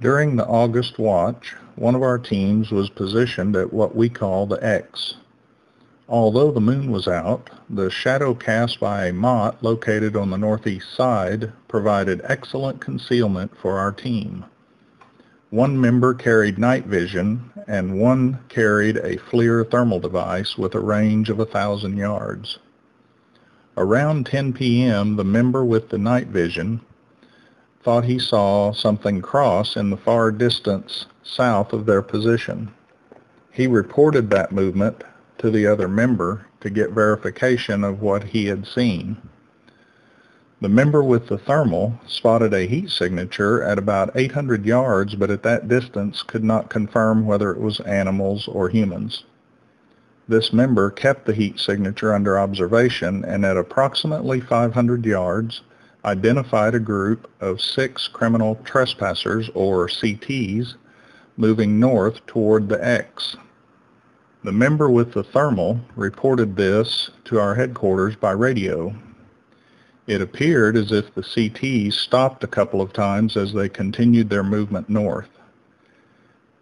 During the August watch, one of our teams was positioned at what we call the X. Although the moon was out, the shadow cast by a mott located on the northeast side provided excellent concealment for our team. One member carried night vision and one carried a FLIR thermal device with a range of a thousand yards. Around 10 p.m., the member with the night vision thought he saw something cross in the far distance south of their position. He reported that movement to the other member to get verification of what he had seen. The member with the thermal spotted a heat signature at about 800 yards, but at that distance could not confirm whether it was animals or humans. This member kept the heat signature under observation and at approximately 500 yards identified a group of six criminal trespassers, or CTs, moving north toward the X. The member with the thermal reported this to our headquarters by radio. It appeared as if the CTs stopped a couple of times as they continued their movement north.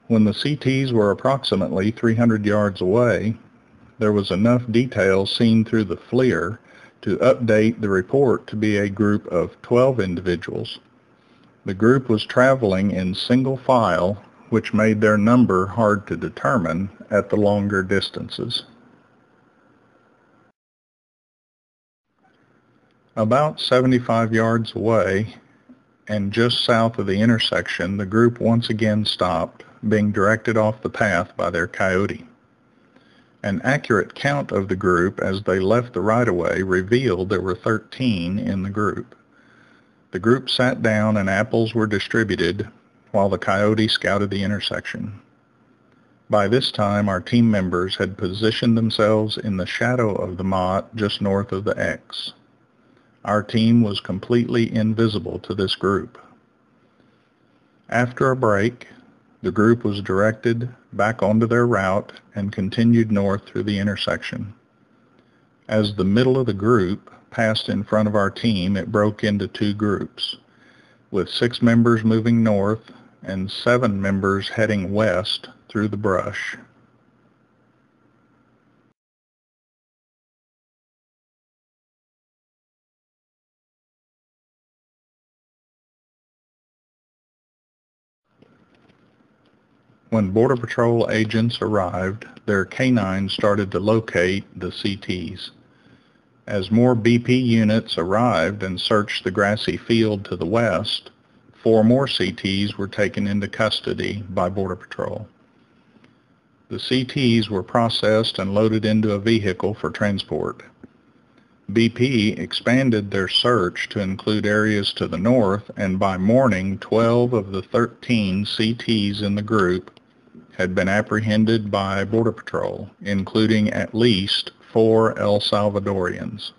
When the CTs were approximately 300 yards away, there was enough detail seen through the FLIR to update the report to be a group of 12 individuals. The group was traveling in single file, which made their number hard to determine at the longer distances. About 75 yards away and just south of the intersection, the group once again stopped, being directed off the path by their coyote. An accurate count of the group as they left the right-of-way revealed there were 13 in the group. The group sat down and apples were distributed while the coyote scouted the intersection. By this time, our team members had positioned themselves in the shadow of the motte just north of the X. Our team was completely invisible to this group. After a break, the group was directed back onto their route and continued north through the intersection. As the middle of the group passed in front of our team, it broke into two groups, with six members moving north and seven members heading west through the brush. When Border Patrol agents arrived, their canines started to locate the CTs. As more BP units arrived and searched the grassy field to the west, four more CTs were taken into custody by Border Patrol. The CTs were processed and loaded into a vehicle for transport. BP expanded their search to include areas to the north, and by morning, 12 of the 13 CTs in the group had been apprehended by Border Patrol, including at least four El Salvadorians.